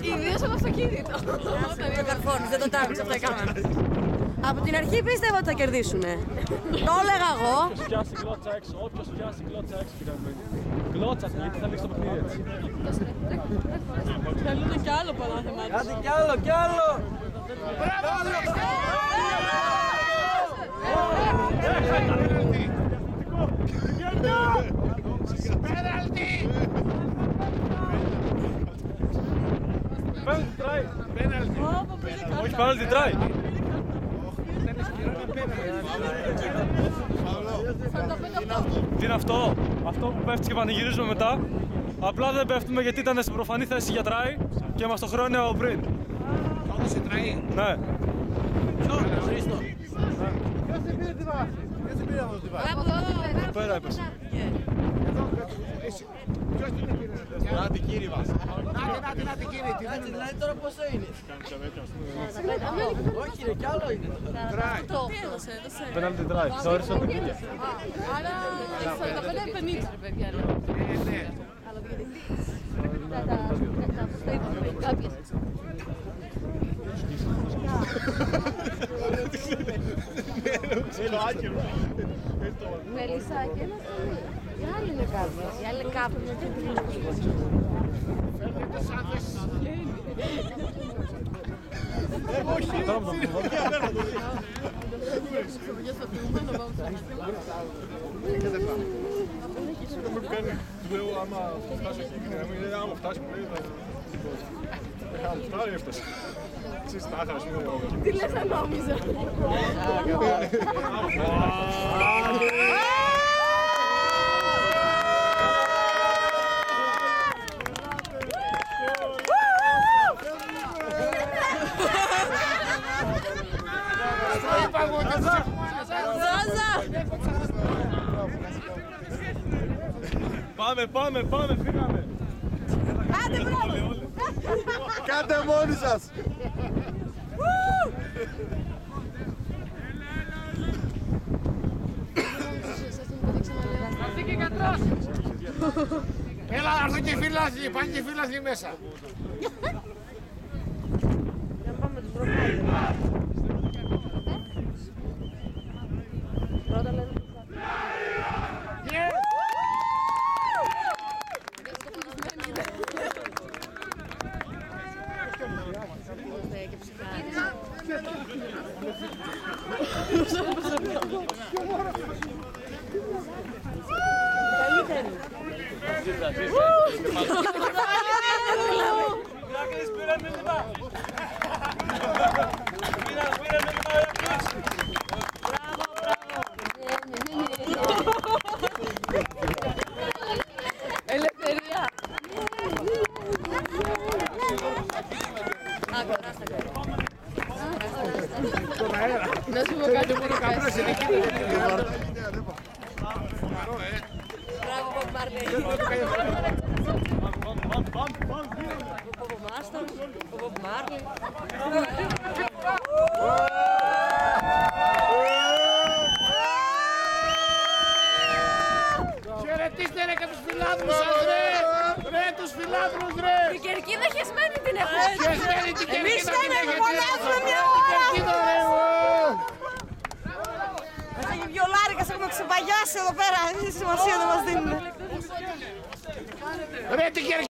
Ιδίως από αυτοκίνητο. Το καρφώνεις, δεν το τάβεις αυτό η κάμερα. Από την αρχή πίστευα ότι θα κερδίσουνε. Το έλεγα εγώ. Πιάσει γλώτσα έξω. Όποιος πιάσει γλώτσα έξω, κύριε Αρμένη. Γλώτσα, γιατί θα λήξει το παιχνίδι έτσι. Θέλουν κι άλλο πολλά θεμάτια. Κάτι κι άλλο, κι άλλο! Πέναλτι τράι. Όχι πέναλτι τράι. Τι είναι αυτό, αυτό που πέφτει και πανηγυρίζουμε μετά. Απλά δεν πέφτουμε γιατί ήταν στην προφανή θέση για τράι και μας το χρόνιε ο πριν. Όντως σε τραεί. Ναι. Χρήστο. Εδώ πέρα έπεσε. Να την κύριε μας. Νάτε, νάτε, νάτε κύριε. Τι Κάτσε, δίνουμε. δηλαδή τώρα πόσο είναι. Όχι ρε, κι άλλο είναι. Τραεί. Τι έδωσε, έδωσε. Πέναλτι τράι. Θεώρησα ότι Άρα 45-50 ρε παιδιά. λέω. Ε, ναι. Κάποιες. Μελισσάκι, ένα πολύ. Η άλλη είναι κάποια. Η άλλη είναι κάποια. Φέρνετε σαν θέσεις. τώρα που το πω. Για στο προηγούμενο πάμε στο Δεν με κάνει. Του λέω άμα φτάσω εκεί, λέει άμα φτάσει μου λέει θα... Είχα φτάσει, έφτασε. Εσείς τα άχα, ας πούμε. Τι λες να νόμιζα. Το είπα εγώ και τους έχουμε. Ζάζα! Πάμε, πάμε, πάμε, φύγαμε. Κάντε μόνοι σας! Αυτή και κατρός! Έλα, να έρθουν και οι φίλαθλοι. Πάνε και οι φίλαθλοι μέσα. Yes! No Zizra. Dacă inspirăm în lima! Bine, bine, în lima, Bravo, bravo! Eleferia! Eh? Χαιρετίστε ρε και τους φιλάθλους σας ρε. Ρε τους φιλάθλους ρε. Την κερκίδα χεσμένη την έχουμε. Χεσμένη την Εμείς κερκίδα την θέλουμε έχετε. φωνάζουμε μια Την ώρα. κερκίδα ρε. ω. Μας έχει βιολάρικας, έχουμε ξεπαγιάσει εδώ πέρα. Τι σημασία δεν μας δίνουν. Ρε την κερκίδα.